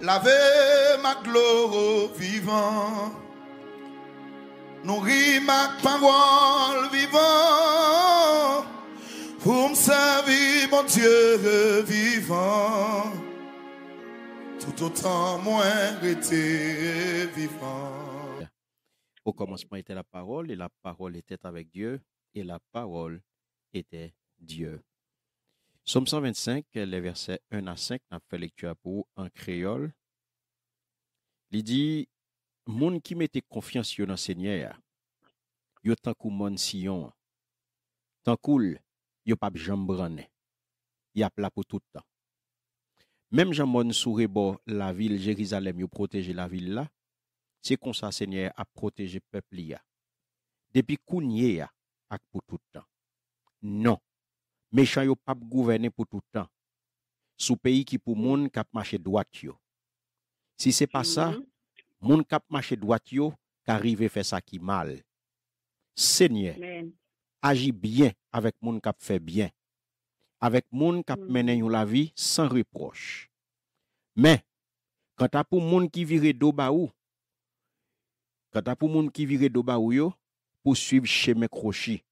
Lave ma gloire vivant. Nourris ma parole vivant. Pour me servir, mon Dieu vivant. Tout autant moins été vivant. Au commencement était la parole, et la parole était avec Dieu, et la parole était Dieu. Somme 125, les versets 1 à 5, n'a fait lecture pour en créole. Il dit, Moun qui mettait confiance dans le Seigneur, yo tant kou mon sion. tant cool, yo pas jambran, y a plat pour tout le temps. Même jambon sourebo la ville Jérusalem, yo protéger la ville là, c'est comme ça Seigneur a protégé peuple là. Depuis kounye a, ak pour tout le temps. Non, Méchant yo pas gouverner pour tout le temps. Sous pays qui pour moun kap marché droit yo. Si c'est pas ça, Mhm. moun kap marché droit yo, qu'arrive faire ça qui mal. Seigneur, agis bien avec moun kap fait bien. Avec moun kap mène yon la vie sans reproche. Mais, quand t'as pour moun qui vire do ba ou, quand t'as pour moun qui vire do ba ou yo, pour suivre chemin crochi.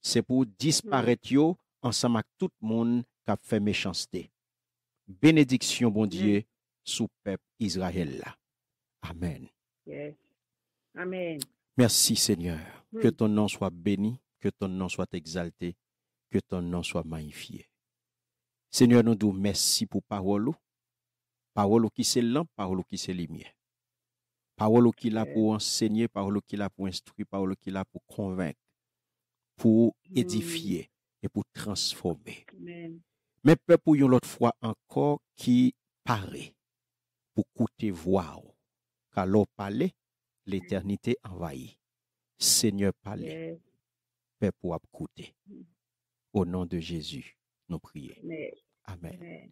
C'est pour disparaître yo ensemble avec tout moun kap fait méchanceté. Bénédiction, bon Dieu, sous peuple Israël là. Amen. Yes. Amen. Merci Seigneur. Que ton nom soit béni, que ton nom soit exalté, que ton nom soit magnifié. Seigneur, nous disons merci pour parole. Parole qui c'est lampe, parole qui c'est lumière. Parole qui là pour enseigner, parole qui là pour instruire, parole qui là pour convaincre, pour Mm. édifier et pour transformer. Amen. Mais peuple ou yon l'autre fois encore qui paraît pour coûter voir. Car l'on parlait, l'éternité envahit. Seigneur parlait, peuple ou coûter. Mm. Au nom de Jésus, nous prions. Amen.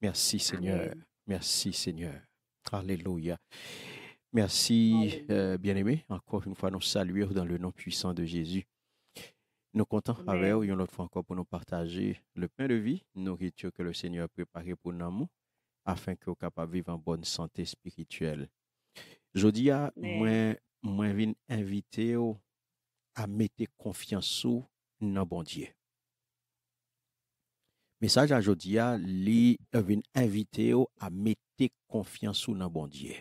Merci Seigneur. Amen. Merci Seigneur. Alléluia. Merci, euh, bien-aimés. Encore une fois, nous saluons dans le nom puissant de Jésus. Nous comptons avec vous une autre fois encore pour nous partager le pain de vie, nourriture que le Seigneur a préparé pour nous, afin que nous capables de vivre en bonne santé spirituelle. À Amen. moi, moi, viens inviter vous à mettre confiance sous dans bon Dieu. Message à Jodia, li euh, vin inviter vous à mettre confiance sous dans bon Dieu.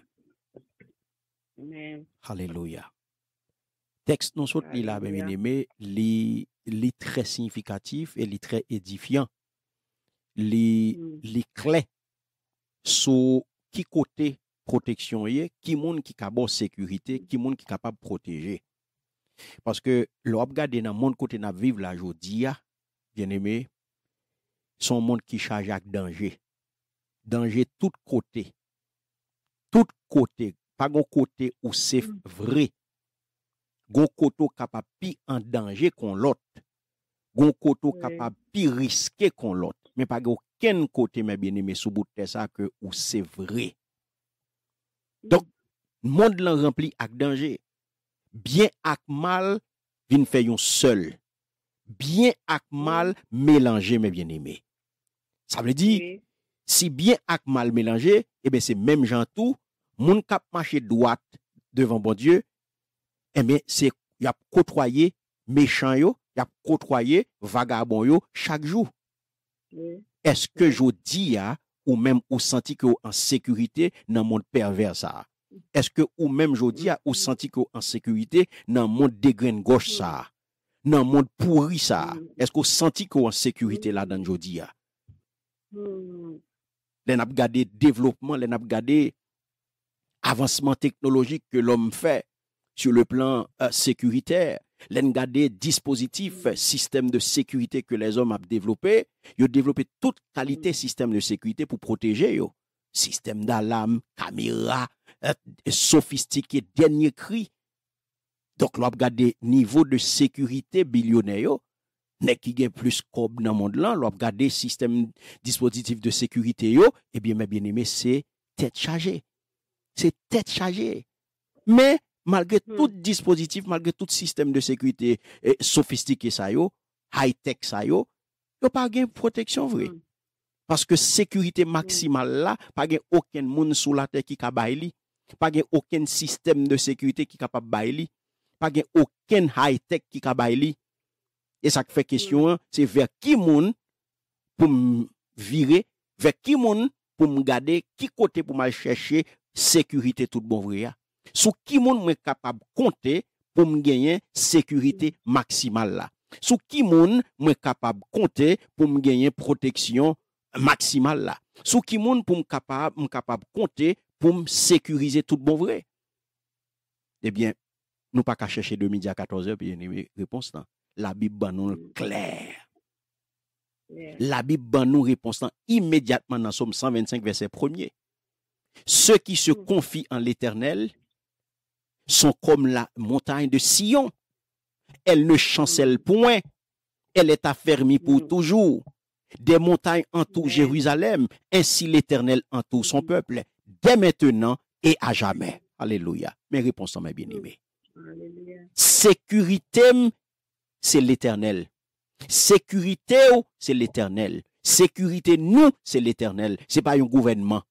Amen. Alléluia. Texte li la Alléluia. bien aimé, li li très significatif et li très édifiant. Li Mm. li clé sur qui côté protection yé, qui moun qui capable sécurité, qui moun qui capable protéger. Parce que l'on regarde dans monde côté n'a vivre la jodia, bien aimé, son monde qui charge avec danger. Danger tout côté. Tout côté, pas gon côté où c'est Mm. vrai. Gon koto kapab pi an danje kon lot. Gon koto kapab pi riske kon lot. Men pa gen ken kote men bine men souboute sa ke ou se vre. Dok, moun lan rempli ak danje. Bien ak mal vin fè yon sel. Bien ak mal mélange men bine men. Sa vle di, oui. si bien ak mal mélange, ebe eh se menm jantou, moun kap mache doat devan bon Diyo, eh bien, c'est, y a côtoyé méchant yo, y a côtoyé vagabond yo chaque jour. Mm. Est-ce que je dis, ou même, ou senti que en sécurité dans le monde pervers ça? Est-ce que ou même je dis a ou mm-hmm. senti que en sécurité dans le monde dégraine gauche mm-hmm. ça? Dans le monde pourri ça? Mm-hmm. Est-ce que senti que en sécurité là dans jodi a les n'a gade développement les n'a gade avancement technologique que l'homme fait. sur le plan euh, sécuritaire. L'engade dispositif, euh, système de sécurité que les hommes ont développé, ils ont développé toute qualité système de sécurité pour protéger. Yo. Système d'alarme, caméra, euh, sophistiqué, dernier cri. Donc, l'on regarde niveau de sécurité billionnaire. Nek qui gen plus kob le monde là, l'on gade système dispositif de sécurité, yo, eh bien, mes bien-aimés, c'est tête chargée. C'est tête chargée. Mè malgré mm. tout dispositif, malgré tout système de sécurité eh, sophistiqué ça yo, high-tech ça yo, yo pas gain protection vraie. Mm. Parce que sécurité hmm. maximale là, pas gain aucun monde sous la terre qui ka baili, pas gain aucun système de sécurité qui capable baili, pas gain aucun high-tech qui ka baili. Et ça fait question, mm. c'est vers qui monde pour virer, vers qui monde pour me garder, qui côté pour me chercher sécurité tout bon vrai. Sous qui moun mwen capable compter pour me gagner sécurité maximale là. Sous qui moun mwen capable compter pour me gagner protection maximale là. Sous qui moun pour me capable me capable compter pour me sécuriser tout bon vrai. Eh bien, nous pas qu'à chercher de midi à 14h puis une réponse là. La Bible ban clair. Yes. La Bible ban là immédiatement dans Somme 125 verset 1er. Ceux qui se Mm. confient en l'Éternel sont comme la montagne de Sion. Elle ne chancelle point. Elle est affermie pour Mm. toujours. Des montagnes entourent. Jérusalem. Ainsi l'Éternel entoure son Mm. peuple. Dès maintenant et à jamais. Alléluia. Mes réponses sont mes bien-aimés. Alléluia. Sécurité, c'est l'éternel. Sécurité, c'est l'éternel. Sécurité, nous, c'est l'éternel. C'est pas un gouvernement.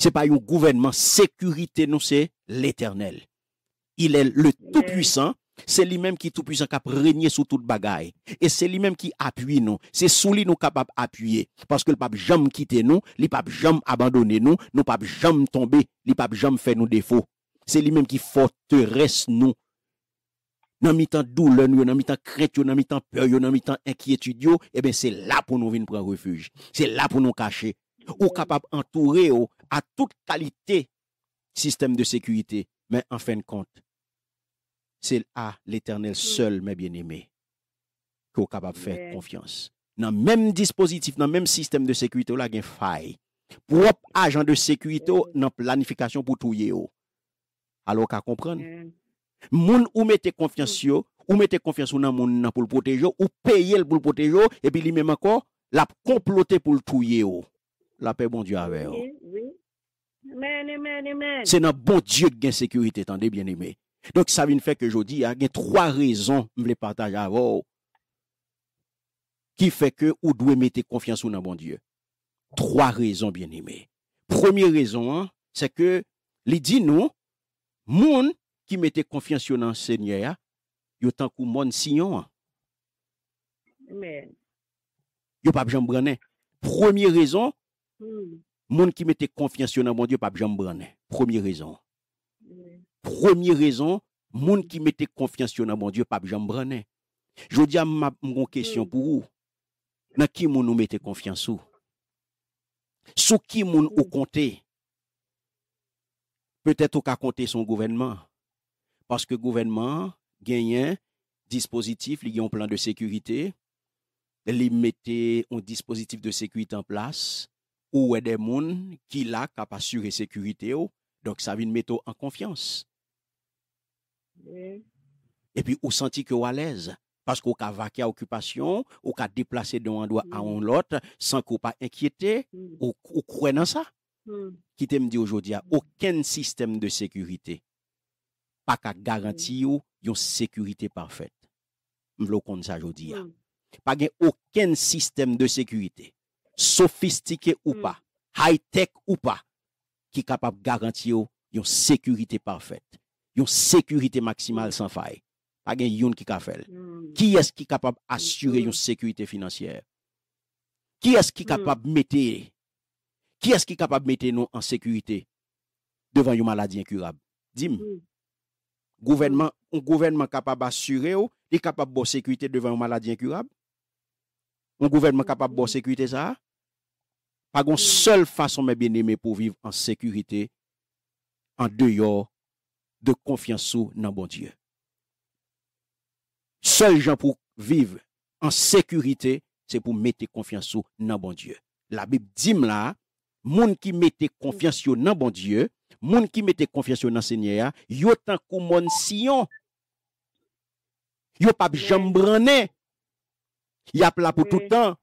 c'est pas un gouvernement sécurité, non, c'est l'éternel. Il est le tout-puissant. C'est lui-même qui est tout-puissant, qui a régné sur toute bagaille. Et c'est lui-même qui appuie nous. C'est sous lui nous capable appuyer. Parce que le pape jamais quitter nous, le pape jamais abandonner nous, nous pape jamais tomber, le pape jamais faire nos défauts. C'est lui-même qui forteresse nous. Dans mi-temps douleur, dans mi-temps crainte, dans mi-temps peur, dans mi-temps inquiétude, eh bien, c'est là pour nous venir prendre refuge. C'est là pour nous cacher. Ou capable entourer, à toute qualité système de sécurité. Mais en fin de compte, c'est à l'éternel seul, mes bien-aimés, qu'on capable de faire confiance. Dans le même dispositif, dans le même système de sécurité, là, il y a une faille. Propre agent de sécurité dans la planification pour tout. Oh. Alors, qu'à comprendre. Moun ou mettez confiance yo, ou mettez confiance dans moun nan pour le protéger, ou payer pour le protéger, et puis lui-même encore, la comploter pour le tuer. Oh. La paix, bon Dieu, avec oh. C'est dans bon Dieu qui gagne sécurité, attendez bien aimé. Donc ça vient faire que je dis, il y a trois raisons, je les partager avec vous, qui fait que ou doit mettre confiance dans bon Dieu. Trois raisons, bien aimé. Première raison, hein, c'est que, il dit qui mettait confiance dans le Seigneur, yo tant kou mon Sion, hein. Amen. yo pas brané. Première raison, Mm. Moun qui mettait confiance dans bon Dieu pas jambe brané. Première raison. Première raison, moun qui mettait confiance dans bon Dieu pas jambe brané. Je dis à ma une question pour vous. Dans qui moun nous mettez confiance ou? Sous qui moun ou compter? Peut-être ou ka compter son gouvernement. Parce que gouvernement gagne un dispositif, il y a un plan de sécurité, il mettait un dispositif de sécurité en place, ou wè de moun ki la kap asyre sekurite yo, donk sa vin meto an konfians. Mm. E pi ou santi ki ou alèz, pask ou ka vake a okupasyon, ou ka deplase de an doa mm. a an lot, san ki ou pa enkyete, mm. ou, ou kwen nan sa. Ki te mdi ojodi a, mm. oken sistem de sekurite, pa ka garanti yo yon sekurite parfet. Mvlo kon sa jodi a. Mm. Pa gen oken sistem de sekurite sofistike ou mm. pa, high-tech ou pa, ki kapap garanti yo yon sekurite parfet, yon sekurite maksimal san fay. Pa gen yon ki ka fel. Ki mm. es ki kapap mm. asyure yon sekurite finansyer? Ki es ki kapap mette? Ki es ki kapap mette nou an sekurite devan yon maladi inkurab? Dim, gouvenman, un gouvenman kapap asyure yo, li kapap bo sekurite devan yon maladi inkurab? Un gouvenman kapap bo sekurite sa a? Pas une seule façon, mes bien-aimés, pour vivre en sécurité, en dehors de confiance dans bon Dieu. Seul gens pour vivre en sécurité, c'est pour mettre confiance dans bon Dieu. La Bible dit là, moun qui mette confiance dans bon Dieu, moun qui mettait confiance dans Seigneur, yo tan kou mon Sion. Yo pas jambranné. Y a là pour tout temps.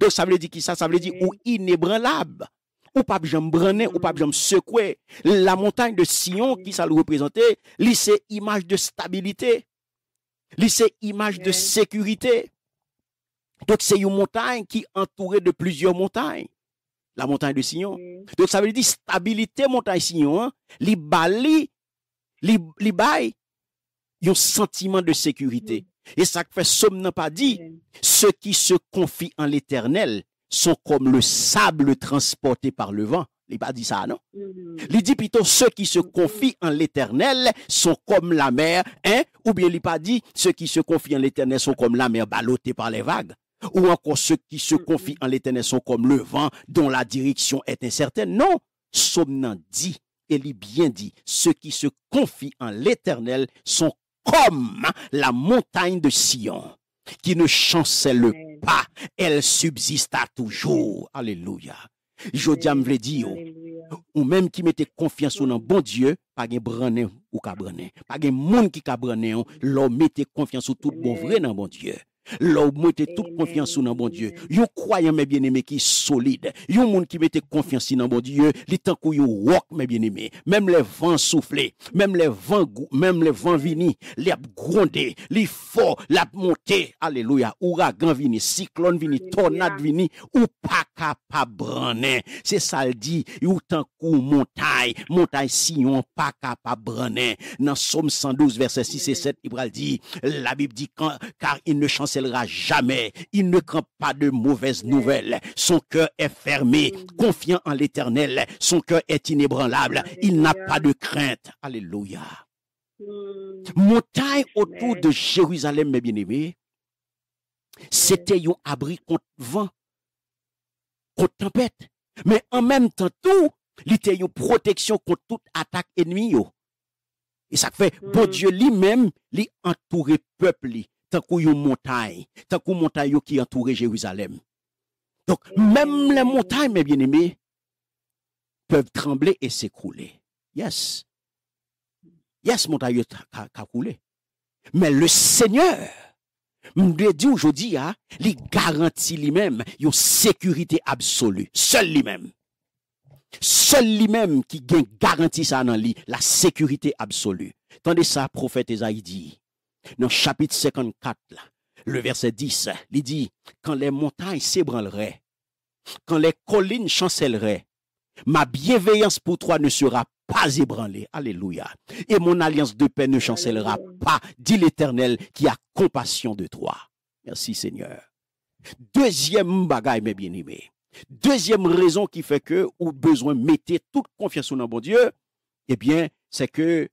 Donc ça veut dire qui ça? Ça veut dire ou inébranlable. Ou pas jambe brané, ou pas Mm. jambe secoué. La montagne de Sion qui ça le représentait, c'est image de stabilité. Li c'est image de sécurité. Donc, c'est une montagne qui est entourée de plusieurs montagnes. La montagne de Sion. Oui. Donc, ça veut dire stabilité montagne Sion, hein, li bali, li, li bay, un sentiment de sécurité. Et ça fait somme n'a pas dit, ceux qui se confient en l'éternel sont comme le sable transporté par le vent. Il pas dit ça, non? Mhm. Il dit plutôt ceux qui se confient en l'éternel sont comme la mer, hein? Ou bien il pas dit ceux qui se confient en l'éternel sont comme la mer ballottée par les vagues? Ou encore ceux qui se Mhm. confient en l'éternel sont comme le vent dont la direction est incertaine? Non, Somnan dit, et il bien dit, ceux qui se confient en l'éternel sont comme la montagne de Sion, qui ne chancelle pas, elle subsiste à toujours. Alléluia. Jodi am vle di yo, ou menm ki mette konfians ou nan bon Diyo, pa gen branen ou ka branen. Pa gen moun ki ka branen ou, lor mette konfians ou tout bon vre nan bon Diyo. Dieu. L'on mette toute confiance dans bon Dieu. Yon croyant mes bien-aimés qui solide. Yon moun qui mette confiance dans bon Dieu, li tant kou yon walk mes bien-aimés. Même les vents soufflés, même les vents même les vents vini, les ap grondé, li fort, la monté. Alléluia. Ouragan vini, cyclone vini, tornade vini, ou pas capable braner. C'est ça le dit, ou tant kou montagne, montagne Sion pas capable braner. Dans Somme 112 verset 6 et 7, il dit, la Bible dit quand, car il ne chancellera jamais, il ne craint pas de mauvaises nouvelles. Son cœur est fermé, confiant en l'éternel, son cœur est inébranlable, il n'a pas de crainte. Alléluia. Mhm. Montagne autour de Jérusalem, mes bien-aimés, c'était un abri contre vent, contre tempête. Mais en même temps, tout, il était une protection contre toute attaque ennemie. Et ça fait, bon Mm. Dieu lui-même, lui entourer peuple, tant une montagne, tant qu'on montagne qui entourait Jérusalem. Donc, même les montagnes, mes bien-aimés, peuvent trembler et s'écrouler. Yes. Yes, montagne ka coulé. Mais le Seigneur, me dit aujourd'hui, hein, il garantit lui-même une sécurité absolue. Seul lui-même. Seul lui-même qui gagne garantie ça dans lui, la sécurité absolue. Tandis ça, prophète Esaïe dit, dans chapitre 54, là, le verset 10, il dit, quand les montagnes s'ébranleraient, quand les collines chancelleraient, ma bienveillance pour toi ne sera pas ébranlée. Alléluia. Et mon alliance de paix ne chancellera Alléluia. pas, dit l'Éternel qui a compassion de toi. Merci Seigneur. Deuxième bagaille, mes bien-aimés. Deuxième raison qui fait que ou besoin mettez toute confiance dans bon Dieu, eh bien, c'est que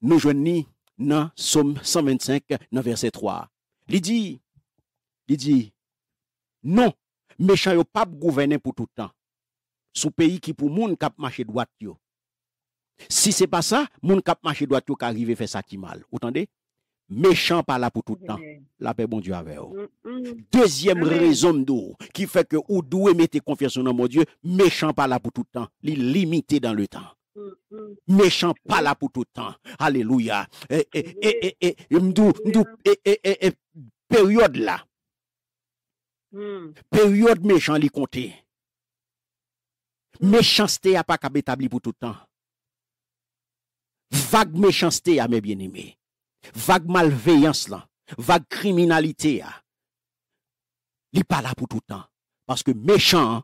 nous joignons dans Somme 125, dans verset 3. Il dit, il dit, non, méchant yo pas gouverner pour tout le temps. Sous pays qui pour moun kap marcher droite yo. Si c'est pas ça, moun kap marcher droite yo ka arrive faire ça qui mal. Vous entendez? Méchant pas là pour tout le temps. La paix bon Dieu avec vous. Mhm. Deuxième Amen. raison d'eau qui fait que ou doit mettre confiance dans mon Dieu, méchant pas là pour tout le temps, il limité dans le temps. Méchant pas là pour tout temps. Alléluia. Et, et, et, et, période là. Hmm. Période méchant li compter. Méchanceté a pas qu'à établi pour tout temps. Vague méchanceté à mes bien-aimés. Vague malveillance là. Vague criminalité là. Li pas là pour tout temps. Parce que méchant,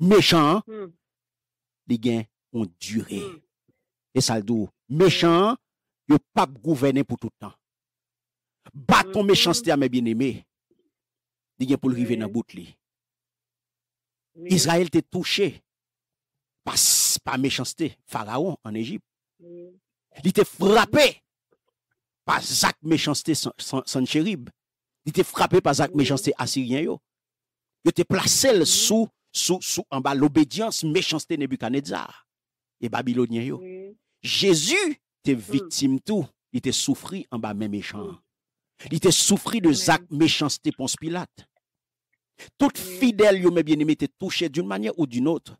méchant, mm. Les gains ont duré. Mhm. Et ça le dit, méchant, yo pas gouverner pour tout le temps. Bâton méchanceté à mes bien-aimés. Li gain pour le river dans bout li. Oui. Israël était touché par, par méchanceté. Pharaon en Égypte. Oui. Il était frappé par Zach méchanceté sans, sans, sans chérib. Il était frappé par Zach méchanceté assyrien yo. Il était placé le sous, sous, sous, en bas l'obédience méchanceté Nebuchadnezzar et babylonien yo. Jésus était victime tout. Il était souffri en bas même méchant. Il était souffri de Zach méchanceté Ponce Pilate. Tout fidèle, yo, mes bien-aimés, était touché d'une manière ou d'une autre.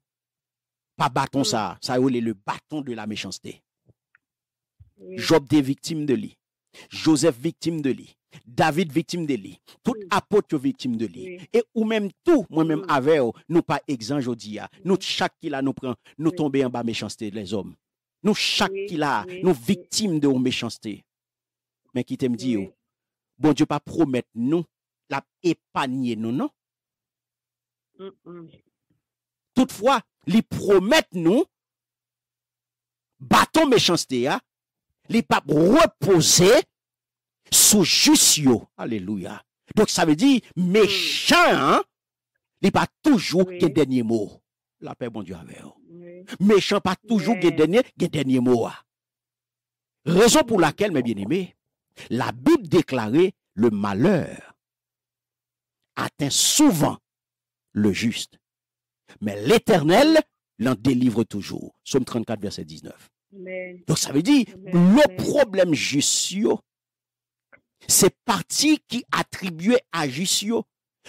Pas bâton Mm. ça, ça est le bâton de la méchanceté. Job était victime de lui. Joseph victime de lui. David victime de lui. Tout mm. apôtre victime de lui. Et ou même tout, moi-même mm. avec nous pas exempt aujourd'hui. Ah. Nous chaque qui là nous prend, nous tomber en bas méchanceté les hommes. Nous chaque qui là, nous victimes de méchanceté. Mais qui t'aime dire, oh, bon Dieu pas promettre nous, la épargner nous, non? Mm-mm. Toutefois, il promet nous, bâton méchanceté, ah. Hein, li pas reposer sous yo. Alléluia. Donc ça veut dire, méchant, hein, pas toujours Oui. dernier mot. La paix, bon Dieu, avec. Oui. méchant pas toujours gen dernier, dernier mot. ah. Raison pour laquelle, mes bien-aimés, la Bible déclarait le malheur atteint souvent le juste, mais l'Éternel l'en délivre toujours. Somme 34, verset 19. Donc ça veut dire, le problème justio, c'est parti qui attribué à justio.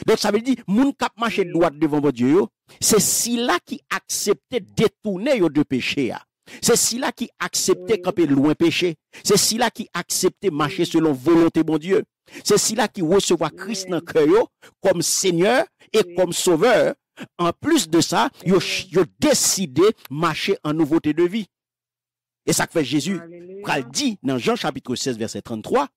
Donc ça veut dire, moun kap marché droit devant mon Dieu, c'est si-là qui acceptait détourner de péché. ah. C'est si-là qui acceptait camper loin péché. C'est si-là qui acceptait marcher selon volonté bon Dieu. C'est si-là qui recevoir Christ dans le cœur comme Seigneur et comme Sauveur. En plus de ça, yo, yo décidé marcher en nouveauté de vie. Et ça que fait Jésus. Pral dit dans Jean chapitre 16, verset 33,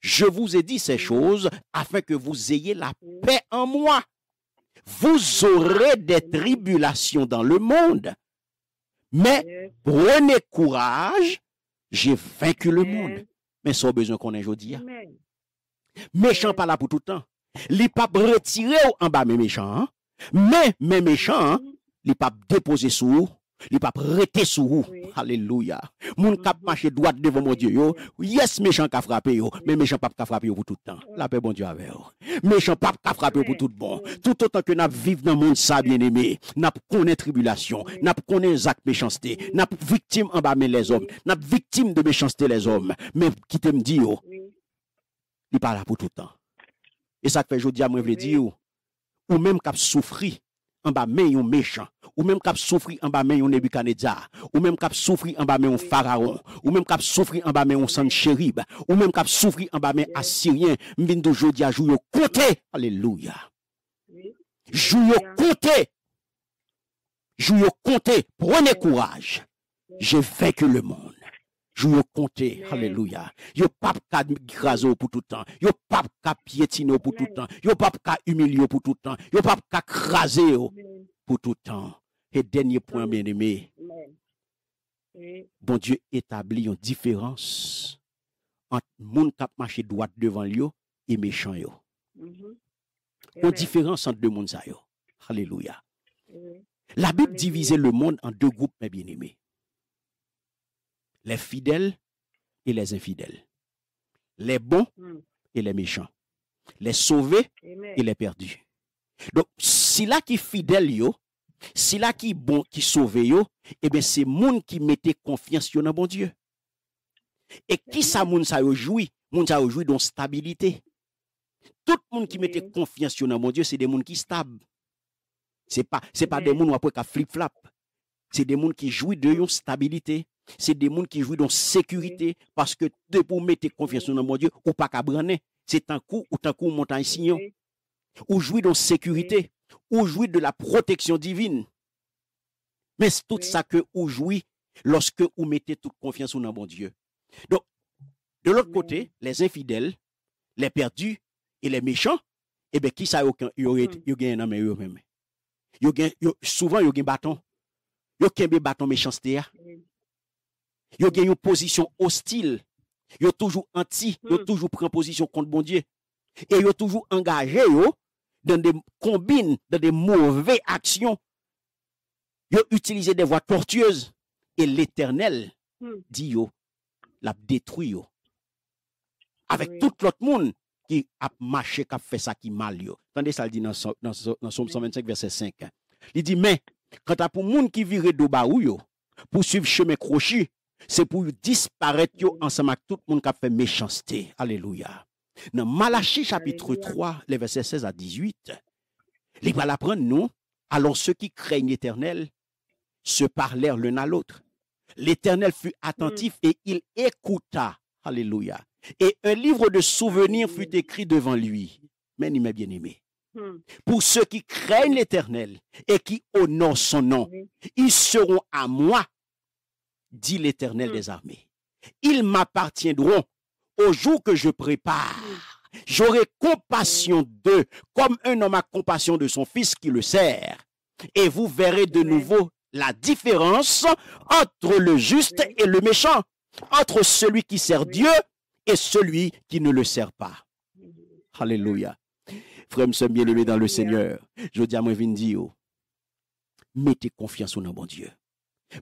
Je vous ai dit ces Oui. choses afin que vous ayez la Oui. paix en moi. Vous aurez des Amen. tribulations dans le monde, mais prenez courage, j'ai vaincu le monde. Mais sans besoin qu'on ait aujourd'hui. Amen. Méchant pas là pour tout le temps. Li pas retirer en bas mes méchants. hein. Mais mes méchants, hein, li pas déposer sous vous, li pas prêter vous. Oui. Alléluia. Moun kap marcher droit devant mon Dieu yo, yes méchant ka frappé yo, Oui. mais méchant pas ka frappé yo pour tout le temps. La paix bon Dieu avec yo. Méchant pas ka frappé yo pour tout bon. Tout autant que n'a vivre dans monde ça bien aimé, n'a connaît tribulation, n'a connaît actes méchanceté, n'a victime en bas mais les hommes, n'a victime de méchanceté les hommes, mais qui te me dit yo, il pas là pour tout le temps. Et ça fait jodi à moi vle Oui. dire ou, ou même k'ap souffri en bas mais yon méchant, ou même k'ap souffri en bas mais yon Nebuchadnezzar, ou même k'ap souffri en bas mais yon pharaon, ou même k'ap souffri en bas mais yon Sanchérib, ou même k'ap souffri en bas mais Yes. Assyrien, m'vin jodi à jou yo côté. Alléluia. Oui. Jou yo Alléluia. côté. Jou yo côté. Prenez courage. J'ai vaincu le monde. Jou yo compté. Alléluia. Yo pap ka grazo pour tout temps. Yo pap ka piétino pour tout temps. Yo pap ka humilier pour tout temps. Yo pap ka craser pour tout temps. Et dernier point, bien aimé, bon Dieu établit une différence entre moun kap marché droit devant lui yo et méchant yo. Mhm. Une différence entre deux mondes. Alléluia. La Bible divisait le monde en deux groupes, mes bien-aimés. Les fidèles et les infidèles. Les bons Mm. et les méchants. Les sauvés Amen. et les perdus. Donc, si là qui fidèle yo, si là qui bon, qui sauvé yo, eh bien, c'est moun qui mettait confiance dans bon Dieu. Et qui ça moun sa yo joui? Moun sa yo joui dans stabilité. Tout moun qui mettait confiance dans bon Dieu, c'est des moun qui stable. C'est pas, c'est pas des moun après qui flip flap. C'est des moun qui jouent de yon stabilité. C'est des moun qui jouent de sécurité. Parce que de pour mettre confiance dans mon Dieu, ou pas qu'à braner. C'est un coup ou un coup montagne signon. Ou jouit de sécurité. Ou jouit de la protection divine. Mais c'est tout ça que ou jouit lorsque vous mettez toute confiance dans mon Dieu. Donc, de l'autre côté, les infidèles, les perdus et les méchants, eh bien, qui ça yo yo Mm. yo gen nan men yo même. Yo gen yo souvent yo gen bâton. Bâton méchanceté. Yo gen une position hostile. Yo toujours anti, yo Mm. toujours prend position contre bon Dieu. Et yo toujours engagé yo dans des combines, dans des mauvaises actions. Yo utilisé des voies tortueuses. Et l'Éternel Mm. dit yo, l'a détruit yo. Avec Oui. tout l'autre monde qui a marché, qui a fait ça qui mal yo. Attendez ça le dit dans, dans, dans Somme Oui. 125 verset 5. Il dit, mais, quand à pour monde qui vire do ba ou yo, pour suivre chemin crochu, c'est pour disparaître ensemble avec tout le monde qui a fait méchanceté. Alléluia. Dans Malachie chapitre Alléluia. 3, les versets 16 à 18, il va l'apprendre nous, alors ceux qui craignent l'Éternel se parlèrent l'un à l'autre. L'Éternel fut attentif et il écouta. Alléluia. Et un livre de souvenirs fut Alléluia. écrit devant lui. Mais il m'a bien aimé. Mm. Pour ceux qui craignent l'Éternel et qui honorent son nom, ils seront à moi, dit l'Éternel Mm. des armées. Ils m'appartiendront au jour que je prépare J'aurai compassion d'eux, comme un homme a compassion de son fils qui le sert. Et vous verrez de nouveau la différence entre le juste et le méchant, entre celui qui sert. Dieu et celui qui ne le sert pas. Alléluia. Frère, me bien-aimé dans le. Seigneur, je dis à moi, vin dire, oh, mettez confiance dans bon Dieu.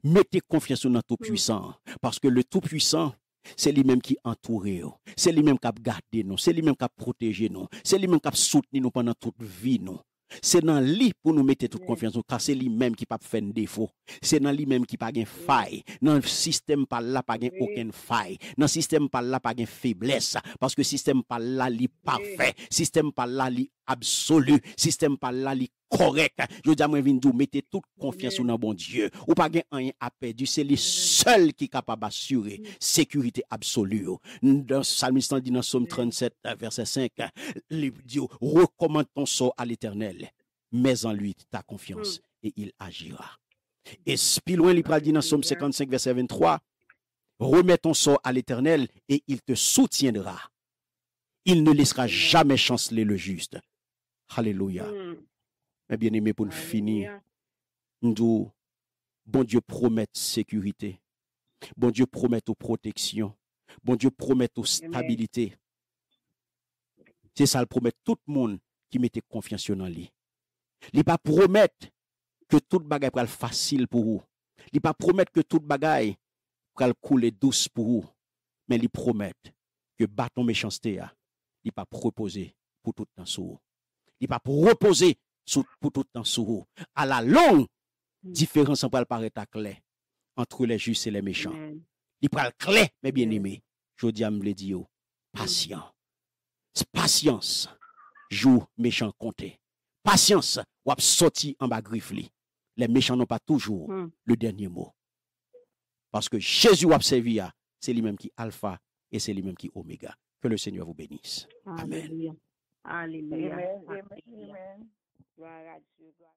Mettez confiance dans mm. Tout-Puissant. Parce que le Tout-Puissant, c'est lui-même qui entoure nous. C'est lui-même qui a gardé nous. C'est lui-même qui a protégé nous. C'est lui-même qui a soutenu nous pendant toute vie. Nous. C'est dans lui pour nous mettre toute confiance, car c'est lui-même qui pas faire défaut. C'est dans lui-même qui pas gain faille. Dans le système par là pas gain aucune faille. Dans le système par là pas gain faiblesse parce que le système par là il parfait, le système par là il absolu. Système pas là li correct. Je dis à moi mettez toute confiance dans bon Dieu. Ou pas rien à perdre, c'est lui seul qui est capable d'assurer sécurité absolue. Dans Psalmiste dit dans Psaume 37 verset 5, il dit recommande ton sort à l'Éternel, mets en lui ta confiance et il agira. Et plus loin, il dit dans Alléluia. 55 verset 23, remets ton sort à l'Éternel et il te soutiendra. Il ne laissera jamais chanceler le juste. Alléluia. Mm. Mes bien-aimés, pour nous finir, nous bon Dieu promet sécurité. Bon Dieu promet aux protection. Bon Dieu promet aux stabilité. C'est ça le promet tout le monde qui mettait confiance dans lui. Il pas promettre que toute bagaille pral facile pour vous. Il pas promettre que toute bagaille pral couler douce pour vous. Mais il promet que bâton méchanceté il pas reposer pour tout le temps. Il pas reposer sur- pour tout le temps sur vous. À la longue, différence en pral paraître à clair entre les justes et les méchants. Il pral clair, mes bien-aimés. Je dis à me le dire, patient. Patience, jour méchant compté. Patience, ou sorti en bas griffe. Les méchants n'ont pas toujours Mm. le dernier mot. Parce que Jésus ap servi a, c'est lui-même qui alpha et c'est lui-même qui oméga. Que le Seigneur vous bénisse. Amen. Alléluia. Amen, amen, Alléluia. amen. Gloire à Dieu. gloire